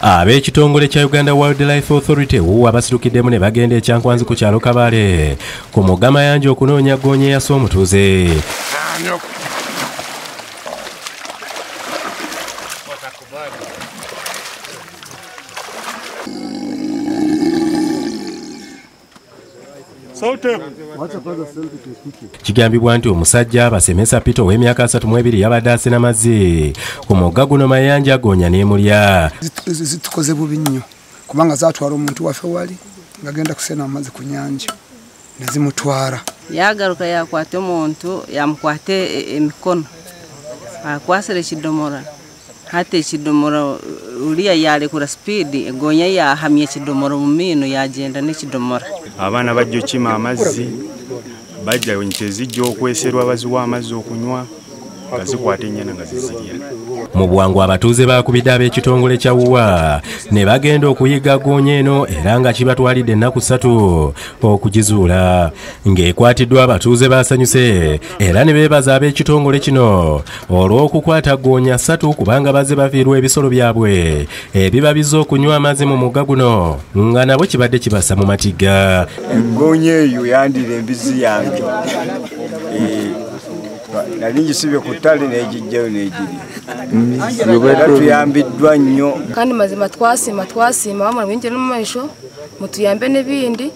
ab'ekitongole kya uganda wildlife authority wuwa abasitukiddemu ne bagenda ekyankwanzi ku kyalo kabale. Ku mugama yanja okunoonya ggoonya eyasa omutuuze kigambibwa nti omusajja basemesa peter ow'emyaka 32 yabadde asena mazzi. Ku mugga guno mayanja goonya n'emulya. Zitukoze bubi nnyo kubanga zatwala omuntu waffe wali ngagenda kusena amazzi ku nyanja nezimutwala yagaruka yakwata omuntu yamukwata emikono akwasire ekidomora hati ekidomora uliya yalekura sipiidi egonya yahamya ekidomora mu miino yagenda n'ekidomora abaana bajja okima amazzi bajja ntezijja okweserwa baziwa amazzi okunywa nga zikwata ennyana nga zizirya mu bwangu abatuuze baakubidde ab'ekitongole kya wuwa ne bagenda okuyiga goonya eno era nga kibatwalidde ennaku ssatu okugizuula. Ng'ekwatiddwa abatuuze baasanyuse era ne beebaza ab'ekitongole kino olw'okukwata goonya ssatu kubanga bazze bafiirwa ebisolo byabwe ebiba bizze okunywa amazzi mu mugga guno nga nabo kibadde kibassa mu matigga eggoonya eyo yandira embizi yange nali ngisibye ku ttale n'egijjayo n'egirya era tuyambiddwa nnyo. Kandi mazima twasiima twasiima wamala binjire mu maisho mutuyambe n'ebindi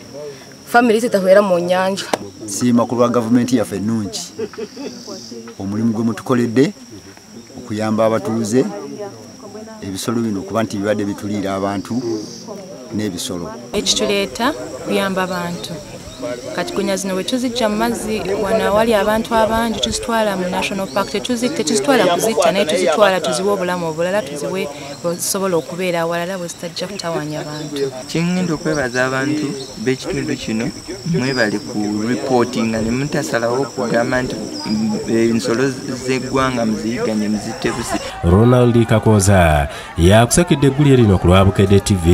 famire tetahwera mu nyanja siima ku lwa gavumenti yaffe ennungi. Omulimu gwe mutukoledde okuyamba abatuuze ebisolo bino okuba nti bibadde bituliira abantu n'ebisolo. Ekituleeta kuyamba abantu kati kunya zino bwe tuzijja mu mazzi wano awali abantu abangi tuzitwala mu national park tetuzitwala kuzitta naye tuzitwala tuziwe obulamu obulala tuziwe zisobola okubeera awalala bwe zitajja kutawanya abantu. Kyengenda okwebaza abantu b'ekitundu kino mwebale ku reportinga ne mutasalawo okugamba nti ensolo z'eggwanga muziyiganye muzite busi. Ronald kakoza yakusekidde eggulye lino ku lwabukedde tv